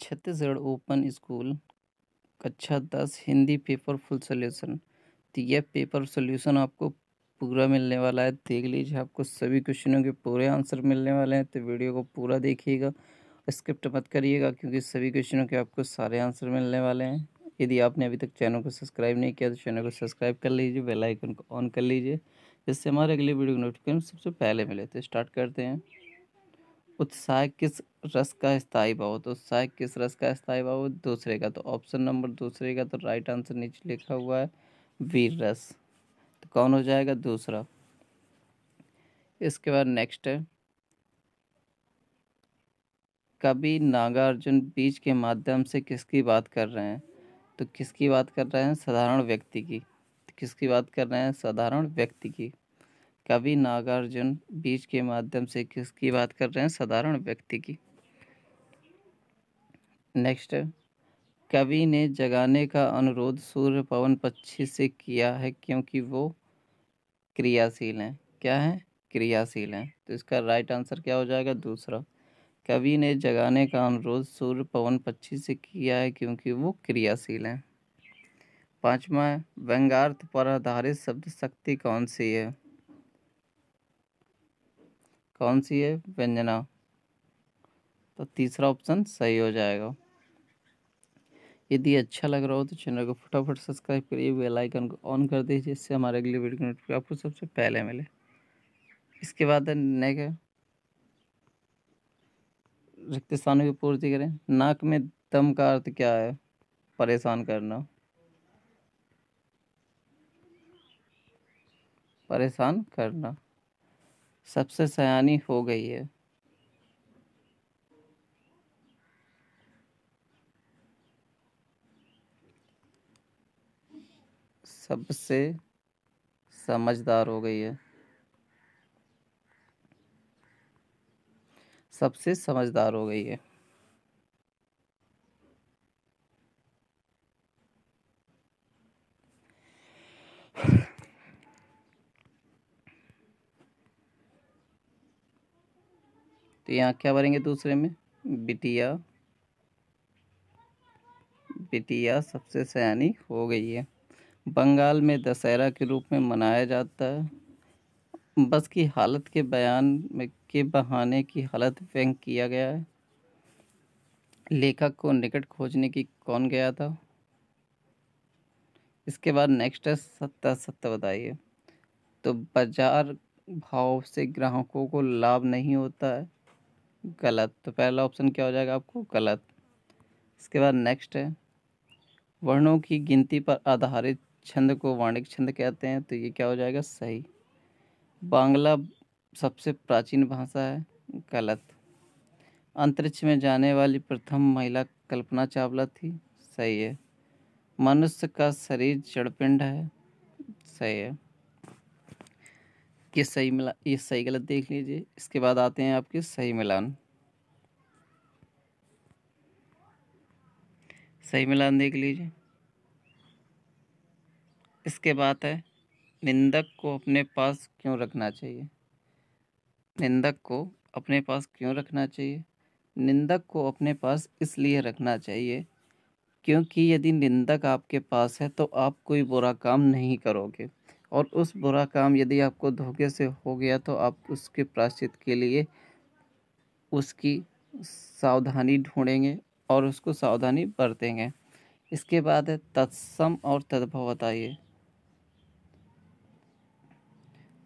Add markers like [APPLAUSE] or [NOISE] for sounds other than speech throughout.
Chhattisgarh open school, कक्षा दस, Hindi paper full solution. तो यह पेपर सोल्यूशन आपको पूरा मिलने वाला है। देख लीजिए, आपको सभी क्वेश्चनों के पूरे आंसर मिलने वाले हैं। तो वीडियो को पूरा देखिएगा स्क्रिप्ट मत करिएगा, क्योंकि सभी क्वेश्चनों के आपको सारे आंसर मिलने वाले हैं। यदि आपने अभी तक चैनल को सब्सक्राइब नहीं किया तो चैनल को सब्सक्राइब कर लीजिए, बेल आइकन को ऑन कर लीजिए, जिससे हमारे अगले वीडियो की नोटिफिकेशन सबसे पहले मिले। तो स्टार्ट करते हैं। उत्साह किस रस का स्थायी भाव तो उत्साह किस रस का स्थायी भाव? दूसरे का। तो ऑप्शन नंबर दूसरे का तो राइट आंसर नीचे लिखा हुआ है, वीर रस। तो कौन हो जाएगा? दूसरा। इसके बाद नेक्स्ट है। कभी नागार्जुन बीज के माध्यम से किसकी बात कर रहे हैं? तो किसकी बात कर रहे हैं? साधारण व्यक्ति की। तो किसकी बात कर रहे हैं? साधारण व्यक्ति की। कवि नागार्जुन बीच के माध्यम से किसकी बात कर रहे हैं? साधारण व्यक्ति की। नेक्स्ट कवि ने जगाने का अनुरोध सूर्य पवन पक्षी से किया है क्योंकि वो क्रियाशील हैं। क्या है? क्रियाशील हैं। तो इसका राइट आंसर क्या हो जाएगा? दूसरा, कवि ने जगाने का अनुरोध सूर्य पवन पक्षी से किया है क्योंकि वो क्रियाशील हैं। पांचवा, व्यंगार्थ पर आधारित शब्द शक्ति कौन सी है? कौन सी है? व्यंजना। तो तीसरा ऑप्शन सही हो जाएगा। यदि अच्छा लग रहा हो तो चैनल को फटाफट सब्सक्राइब करिए, बेल आइकन को ऑन कर दीजिए, जिससे हमारे अगले वीडियो की नोटिफिकेशन आपको सबसे पहले मिले। इसके बाद नेक्स्ट रिक्त स्थानों की पूर्ति करें। नाक में दम का अर्थ क्या है? परेशान करना। परेशान करना। सबसे सयानी हो गई है। सबसे समझदार हो गई है। सबसे समझदार हो गई है। तो यहाँ क्या भरेंगे दूसरे में? बिटिया। बिटिया सबसे सयानी हो गई है। बंगाल में दशहरा के रूप में मनाया जाता है। बस की हालत के बयान में के बहाने की हालत व्यंग किया गया है। लेखक को निकट खोजने की कौन गया था? इसके बाद नेक्स्ट है, सत्ता सत्ता बताइए। तो बाज़ार भाव से ग्राहकों को लाभ नहीं होता है। गलत। तो पहला ऑप्शन क्या हो जाएगा आपको? गलत। इसके बाद नेक्स्ट है। वर्णों की गिनती पर आधारित छंद को वाणिक छंद कहते हैं तो ये क्या हो जाएगा? सही। बांग्ला सबसे प्राचीन भाषा है। गलत। अंतरिक्ष में जाने वाली प्रथम महिला कल्पना चावला थी। सही है। मनुष्य का शरीर जड़पिंड है। सही है। ये सही मिला, ये सही गलत देख लीजिए। इसके बाद आते हैं आपके सही मिलान। सही मिलान देख लीजिए। इसके बाद है, निंदक को अपने पास क्यों रखना चाहिए? निंदक को अपने पास क्यों रखना चाहिए? निंदक को अपने पास इसलिए रखना चाहिए क्योंकि यदि निंदक आपके पास है तो आप कोई बुरा काम नहीं करोगे। और उस बुरा काम यदि आपको धोखे से हो गया तो आप उसके प्राश्चित के लिए उसकी सावधानी ढूंढेंगे और उसको सावधानी बरतेंगे। इसके बाद है तत्सम और तद्भव बताइए।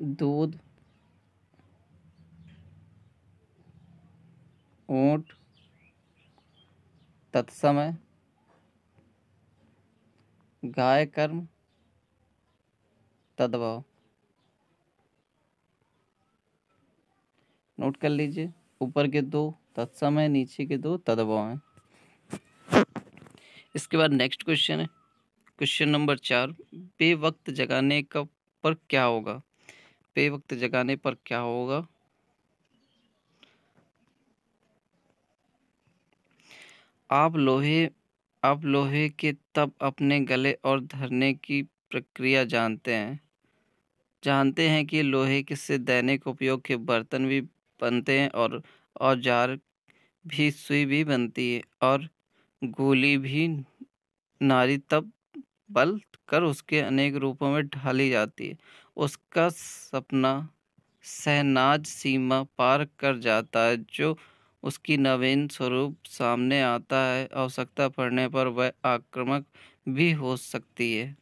दूध, ऊँट तत्समय गाय कर्म तदभाव नोट कर लीजिए, ऊपर के दो, तत्समय, नीचे के दो तदभाव हैं इसके बाद नेक्स्ट क्वेश्चन है। क्वेश्चन नंबर चार, बेवक्त जगाने का पर क्या होगा? बेवक्त जगाने पर क्या होगा? आप लोहे आप लोहे के तब अपने गले और धरने की प्रक्रिया जानते हैं। जानते हैं कि लोहे से दैनिक उपयोग के बर्तन भी बनते हैं और औज़ार भी सुई भी बनती है और गोली भी नारी तब बल कर उसके अनेक रूपों में ढाली जाती है। उसका सपना सहनाज सीमा पार कर जाता है, जो उसकी नवीन स्वरूप सामने आता है। आवश्यकता पड़ने पर वह आक्रामक भी हो सकती है।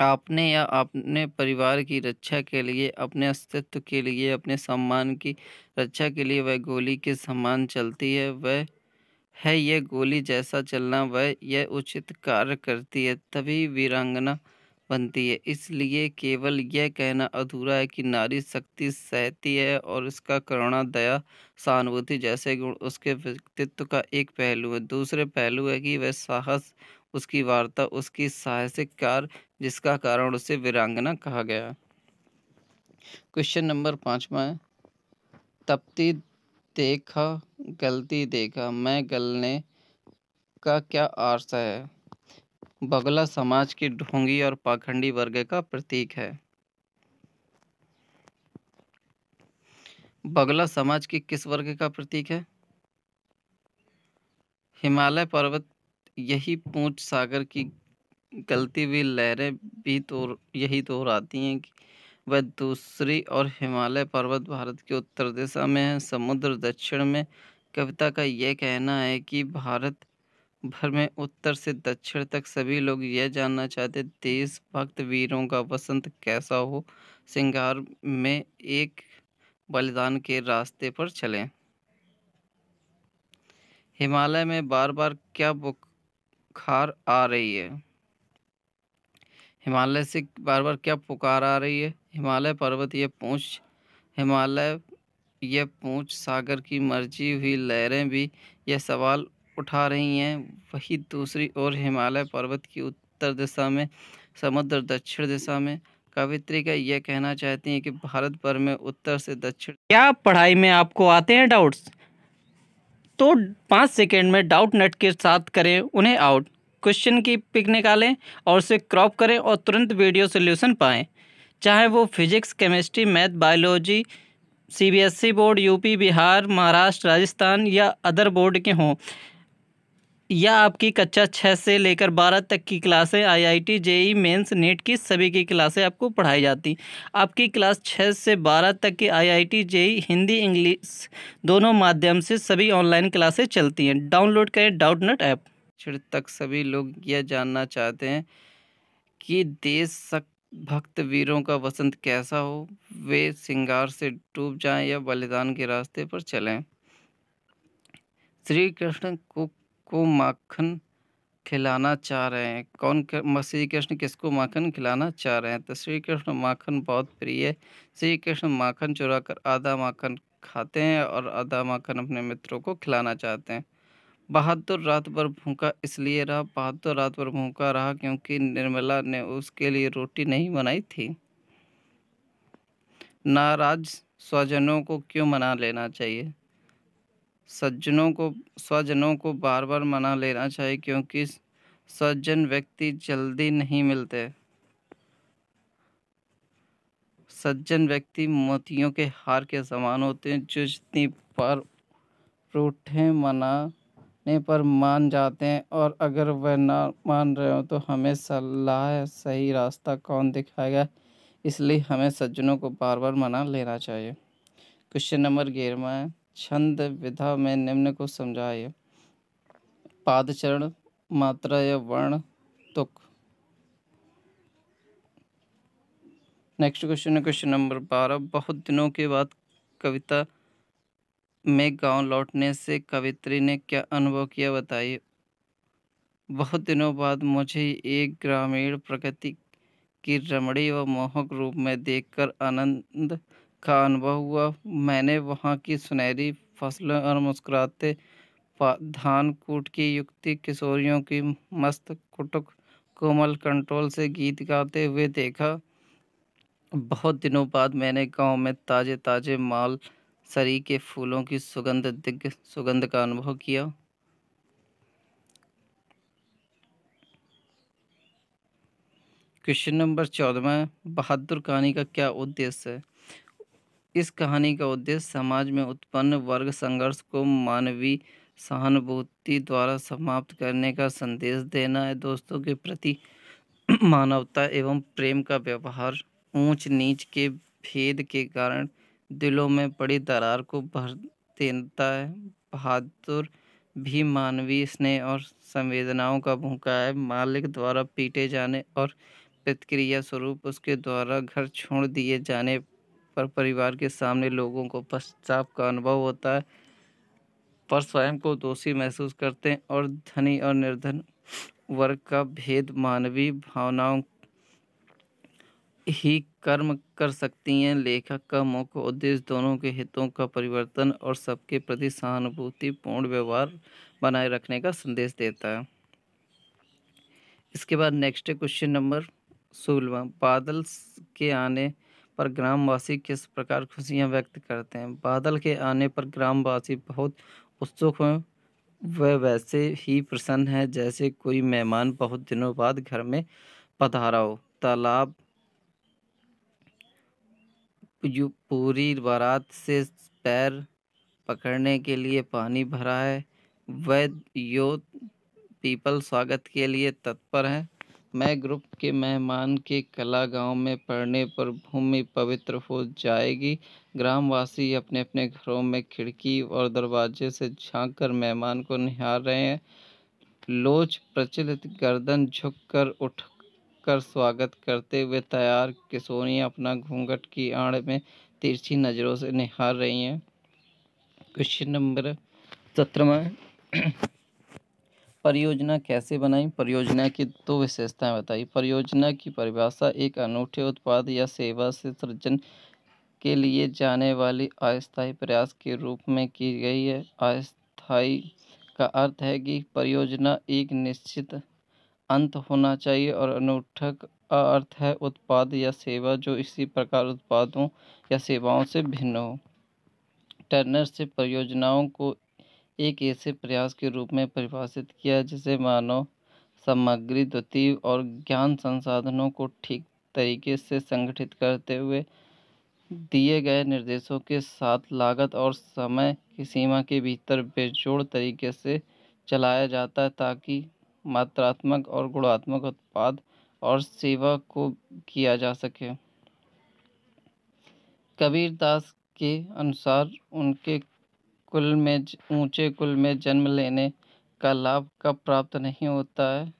आपने या अपने परिवार की रक्षा के लिए, अपने अस्तित्व के लिए, अपने सम्मान की रक्षा के लिए वह गोली के समान चलती है, वह है यह गोली जैसा चलना, वह यह उचित कार्य करती है, तभी वीरांगना बनती है। इसलिए केवल यह कहना अधूरा है कि नारी शक्ति सहती है और इसका करुणा, दया, सहानुभूति जैसे गुण उसके व्यक्तित्व का एक पहलू है। दूसरे पहलू है कि वह साहस उसकी वार्ता, उसकी साहसिक कार जिसका कारण उसे वीरांगना कहा गया। क्वेश्चन नंबर पाँचवा तपती देखा, गलती देखा, मैं गलने का क्या अर्थ है? बगला समाज की ढोंगी और पाखंडी वर्ग का प्रतीक है। बगला समाज की किस वर्ग का प्रतीक है? हिमालय पर्वत यही पूंछ सागर की गलती हुई, लहरें भी तो यही दोहराती हैं कि वह दूसरी और हिमालय पर्वत भारत के उत्तर दिशा में है। समुद्र दक्षिण में, कविता का यह कहना है कि भारत भर में उत्तर से दक्षिण तक सभी लोग यह जानना चाहते देशभक्त वीरों का वसंत कैसा हो? सिंगार में एक बलिदान के रास्ते पर चलें। हिमालय में बार बार क्या बुखार आ रही है। हिमालय से बार बार क्या पुकार आ रही है? हिमालय पर्वत ये पूछ, हिमालय यह पूछ सागर की मर्ज़ी हुई लहरें भी यह सवाल उठा रही हैं। वही दूसरी ओर हिमालय पर्वत की उत्तर दिशा में, समुद्र दक्षिण दिशा में, कवित्री का यह कहना चाहती हैं कि भारत भर में उत्तर से दक्षिण क्या पढ़ाई में आपको आते हैं डाउट्स तो पाँच सेकेंड में डाउट नेट के साथ करें, उन्हें आउट क्वेश्चन की पिक निकालें और उसे क्रॉप करें और तुरंत वीडियो सोल्यूशन पाएँ। चाहे वो physics chemistry math biology CBSE board UP Bihar, Maharashtra, Rajasthan या अदर बोर्ड के हों या आपकी कक्षा छः से लेकर बारह तक की क्लासें आईआईटी, जेई, मेंस, नेट की सभी की क्लासें आपको पढ़ाई जाती। आपकी क्लास छः से बारह तक की आईआईटी, जेई, हिंदी, इंग्लिश दोनों माध्यम से सभी ऑनलाइन क्लासें चलती हैं। डाउनलोड करें डाउट नट ऐप। छिड़ तक सभी लोग यह जानना चाहते हैं कि देश भक्त वीरों का वसंत कैसा हो? वे सिंगार से डूब जाएँ या बलिदान के रास्ते पर चलें? श्री कृष्ण को को माखन खिलाना चाह रहे हैं? कौन श्री कृष्ण किसको माखन खिलाना चाह रहे हैं? तो श्री कृष्ण माखन बहुत प्रिय है। श्री कृष्ण माखन चुरा कर आधा माखन खाते हैं और आधा माखन अपने मित्रों को खिलाना चाहते हैं। बहादुर रात भर भूखा इसलिए रहा, बहादुर रात भर भूखा रहा क्योंकि निर्मला ने उसके लिए रोटी नहीं बनाई थी। नाराज़ स्वजनों को क्यों मना लेना चाहिए? सज्जनों को, स्वजनों को बार बार मना लेना चाहिए क्योंकि सज्जन व्यक्ति जल्दी नहीं मिलते। सज्जन व्यक्ति मोतियों के हार के समान होते हैं, जो जितनी बार रूठे मनाने पर मान जाते हैं और अगर वह ना मान रहे हो तो हमें सलाह सही रास्ता कौन दिखाएगा? इसलिए हमें सज्जनों को बार बार मना लेना चाहिए। क्वेश्चन नंबर ग्यारहवा है। छंद विधा में निम्न को समझाइए पादचरण मात्रा या वर्ण, तुक। नेक्स्ट क्वेश्चन है क्वेश्चन नंबर बारह। बहुत दिनों के बाद कविता में गाँव लौटने से कवित्री ने क्या अनुभव किया बताइए? बहुत दिनों बाद मुझे एक ग्रामीण प्रकृति की रमणी व मोहक रूप में देखकर आनंद का अनुभव हुआ। मैंने वहाँ की सुनहरी फ़सलें और मुस्कुराते धान कूट की युक्ति, किशोरियों की मस्त कुटुक, कोमल कंट्रोल से गीत गाते हुए देखा। बहुत दिनों बाद मैंने गाँव में ताज़े ताज़े माल, सरी के फूलों की सुगंध, दिग्ग, सुगंध का अनुभव किया। क्वेश्चन नंबर चौदह बहादुर कहानी का क्या उद्देश्य है? इस कहानी का उद्देश्य समाज में उत्पन्न वर्ग संघर्ष को मानवीय सहानुभूति द्वारा समाप्त करने का संदेश देना है। दोस्तों के प्रति [CLEARS THROAT] मानवता एवं प्रेम का व्यवहार ऊंच नीच के भेद के कारण दिलों में पड़ी दरार को भर देता है। बहादुर भी मानवीय स्नेह और संवेदनाओं का भूखा है। मालिक द्वारा पीटे जाने और प्रतिक्रिया स्वरूप उसके द्वारा घर छोड़ दिए जाने पर परिवार के सामने लोगों को पश्चाताप का अनुभव होता है। पर स्वयं को दोषी महसूस करते हैं और धनी और निर्धन वर्ग का भेद मानवीय भावनाओं ही कर्म कर सकती हैं। लेखक का मुख्य उद्देश्य दोनों के हितों का परिवर्तन और सबके प्रति सहानुभूतिपूर्ण व्यवहार बनाए रखने का संदेश देता है। इसके बाद नेक्स्ट क्वेश्चन नंबर सोलवा। बादल के आने पर ग्रामवासी किस प्रकार खुशियाँ व्यक्त करते हैं? बादल के आने पर ग्रामवासी बहुत उत्सुक हैं। वह वैसे ही प्रसन्न है जैसे कोई मेहमान बहुत दिनों बाद घर में पधारा हो। तालाब पूरी बारात से पैर पकड़ने के लिए पानी भरा है। वह यो पीपल स्वागत के लिए तत्पर है। मैं ग्रुप के मेहमान के कला गाँव में पड़ने पर भूमि पवित्र हो जाएगी। ग्रामवासी अपने अपने घरों में खिड़की और दरवाजे से झाँक कर मेहमान को निहार रहे हैं। लोच प्रचलित गर्दन झुककर उठकर स्वागत करते हुए तैयार किशोरियाँ अपना घूंघट की आड़ में तिरछी नज़रों से निहार रही हैं। क्वेश्चन नंबर सत्रहवा परियोजना कैसे बनाई? परियोजना की दो विशेषताएँ बताई। परियोजना की परिभाषा एक अनूठे उत्पाद या सेवा से सृजन के लिए जाने वाली अस्थायी प्रयास के रूप में की गई है। अस्थायी का अर्थ है कि परियोजना एक निश्चित अंत होना चाहिए और अनूठक अर्थ है उत्पाद या सेवा जो इसी प्रकार उत्पादों या सेवाओं से भिन्न हो। टर्नर से परियोजनाओं को एक ऐसे प्रयास के रूप में परिभाषित किया जिसे मानव सामग्री, द्वितीय और ज्ञान संसाधनों को ठीक तरीके से संगठित करते हुए दिए गए निर्देशों के साथ लागत और समय की सीमा के भीतर बेजोड़ तरीके से चलाया जाता है ताकि मात्रात्मक और गुणात्मक उत्पाद और सेवा को किया जा सके। कबीर दास के अनुसार उनके कुल में ऊँचे कुल में जन्म लेने का लाभ कब प्राप्त नहीं होता है?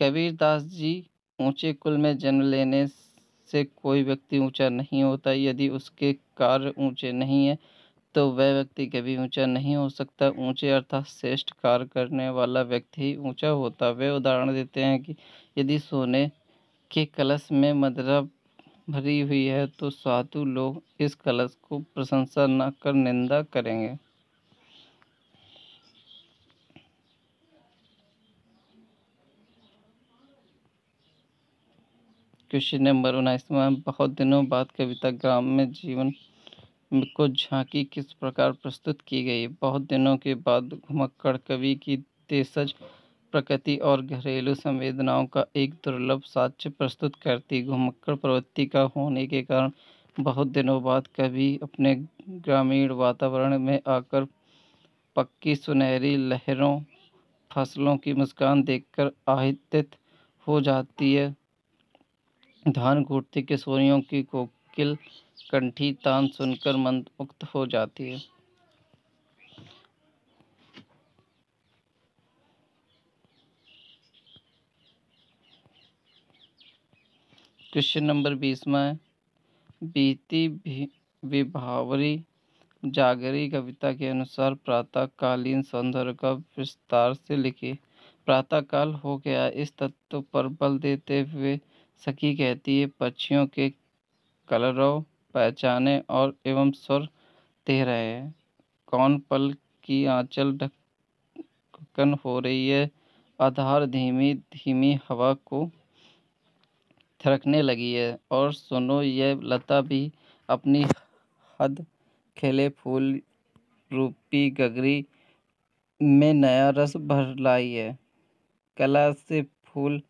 कबीर दास जी, ऊँचे कुल में जन्म लेने से कोई व्यक्ति ऊँचा नहीं होता। यदि उसके कार्य ऊँचे नहीं है तो वह व्यक्ति कभी ऊँचा नहीं हो सकता। ऊँचे अर्थात श्रेष्ठ कार्य करने वाला व्यक्ति ही ऊँचा होता। वे उदाहरण देते हैं कि यदि सोने के कलश में मदरा भरी हुई है तो साधु लोग इस कलश को प्रशंसा न कर निंदा करेंगे। क्वेश्चन नंबर उन्नीसवा बहुत दिनों बाद कविता ग्राम में जीवन को झांकी किस प्रकार प्रस्तुत की गई? बहुत दिनों के बाद घुमक्कड़ कवि की तेसज प्रकृति और घरेलू संवेदनाओं का एक दुर्लभ साक्ष्य प्रस्तुत करती घुमक्कड़ प्रवृत्ति का होने के कारण बहुत दिनों बाद कभी अपने ग्रामीण वातावरण में आकर पक्की सुनहरी लहरों, फ़सलों की मुस्कान देखकर आहित हो जाती है। धान कूटती किशोरियों की कोकिल कंठी तान सुनकर मंत्रमुग्ध हो जाती है। क्वेश्चन नंबर बीसवा है बीती विभावरी जागरी कविता के अनुसार प्रातःकालीन सौंदर्य का विस्तार से लिखी। प्रातःकाल हो गया। इस तत्व पर बल देते हुए सखी कहती है, पक्षियों के कलरव पहचाने और एवं स्वर दे रहे हैं। कौन पल की आंचल ढक्कन हो रही है? आधार धीमी धीमी हवा को थिरकने लगी है। और सुनो, ये लता भी अपनी हद खेले फूल रूपी गगरी में नया रस भर लाई है। कला से फूल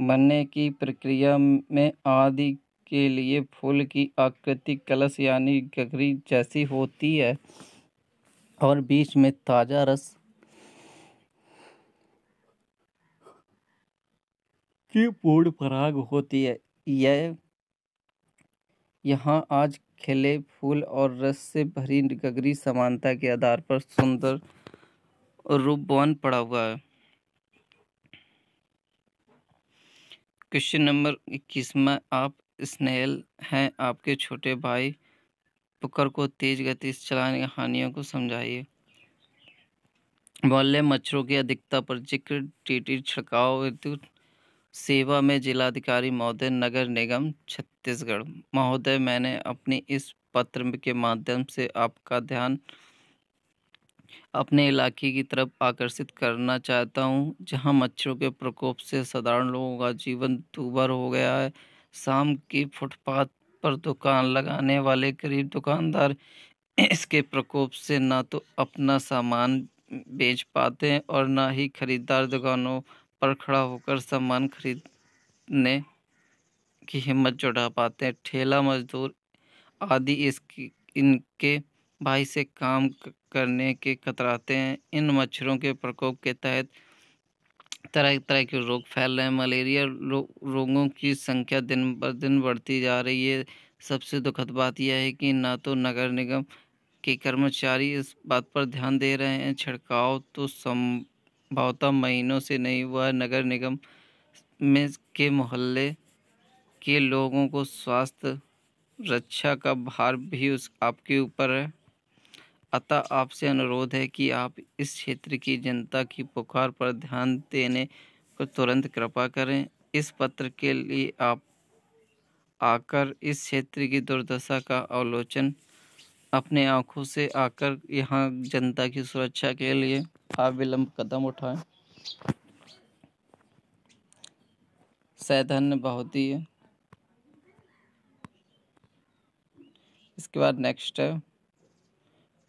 बनने की प्रक्रिया में आदि के लिए फूल की आकृति, कलश यानी गगरी जैसी होती है। और बीच में ताज़ा रस की पूर्ण पराग होती है? यह यहाँ आज खिले फूल और रस से भरी गगरी समानता के आधार पर सुंदर रूपवान पड़ा हुआ है। क्वेश्चन नंबर इक्कीस में आप स्नेल हैं, आपके छोटे भाई पुकर को तेज गति से चलाने की हानियों को समझाइए। मोहल्ले मच्छरों की अधिकता पर ज़िक्र, टीटी, छिड़काव, विद्युत सेवा में जिलाधिकारी महोदय, नगर निगम, छत्तीसगढ़। महोदय, मैंने अपनी इस पत्र के माध्यम से आपका ध्यान अपने इलाके की तरफ़ आकर्षित करना चाहता हूँ, जहाँ मच्छरों के प्रकोप से साधारण लोगों का जीवन दूभर हो गया है। शाम की फुटपाथ पर दुकान लगाने वाले गरीब दुकानदार इसके प्रकोप से ना तो अपना सामान बेच पाते हैं और ना ही खरीदार दुकानों पर खड़ा होकर सामान खरीदने की हिम्मत जुटा पाते हैं। ठेला मजदूर आदि इसकी इनके भाई से काम करने के कतराते हैं। इन मच्छरों के प्रकोप के तहत तरह तरह के रोग फैल रहे हैं। मलेरिया रो, रोगों की संख्या दिन ब दिन बढ़ती जा रही है। सबसे दुखद बात यह है कि ना तो नगर निगम के कर्मचारी इस बात पर ध्यान दे रहे हैं। छिड़काव तो संभवतः महीनों से नहीं हुआ, नगर निगम में के मोहल्ले के लोगों को स्वास्थ्य रक्षा का भार भी उस, आपके ऊपर है। अतः आपसे अनुरोध है कि आप इस क्षेत्र की जनता की पुकार पर ध्यान देने को तुरंत कृपा करें। इस पत्र के लिए आप आकर इस क्षेत्र की दुर्दशा का अवलोचन अपने आँखों से आकर यहाँ जनता की सुरक्षा के लिए आप विलंब कदम उठाएँ। सैधन्य बहुत है इसके बाद नेक्स्ट है।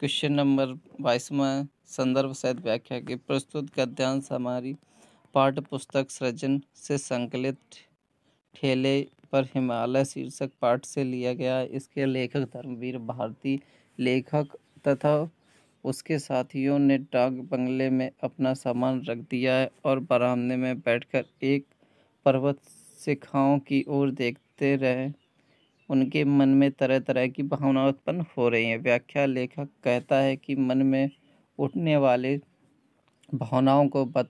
क्वेश्चन नंबर बाईसवा संदर्भ सहित व्याख्या की। प्रस्तुत गद्यांश हमारी पाठ्य पुस्तक सृजन से संकलित ठेले पर हिमालय शीर्षक पाठ से लिया गया इसके लेखक धर्मवीर भारती, लेखक तथा उसके साथियों ने डाक बंगले में अपना सामान रख दिया है और बरामदे में बैठकर एक पर्वत शिखाओं की ओर देखते रहे। उनके मन में तरह तरह की भावना उत्पन्न हो रही है। व्याख्या लेखक कहता है कि मन में उठने वाले भावनाओं को बत